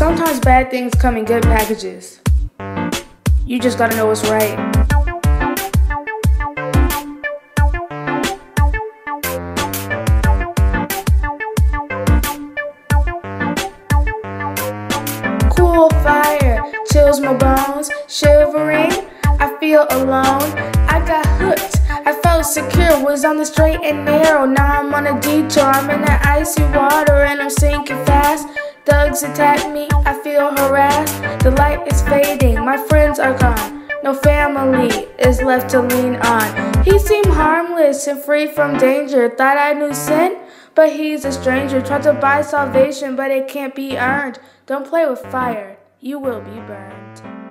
Sometimes bad things come in good packages. You just gotta know what's right. Cool fire chills my bones, shivering. I feel alone. I got hooked. I felt secure. Was on the straight and narrow. Now I'm on a detour. I'm in that icy water and I'm sinking. Thugs attack me, I feel harassed. The light is fading, my friends are gone. No family is left to lean on. He seemed harmless and free from danger. Thought I knew sin, but he's a stranger. Tried to buy salvation, but it can't be earned. Don't play with fire, you will be burned.